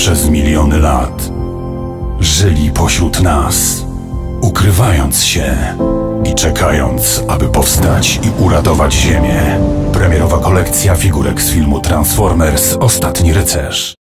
przez miliony lat. Żyli pośród nas, ukrywając się i czekając, aby powstać i uratować Ziemię. Premierowa kolekcja figurek z filmu Transformers Ostatni Rycerz.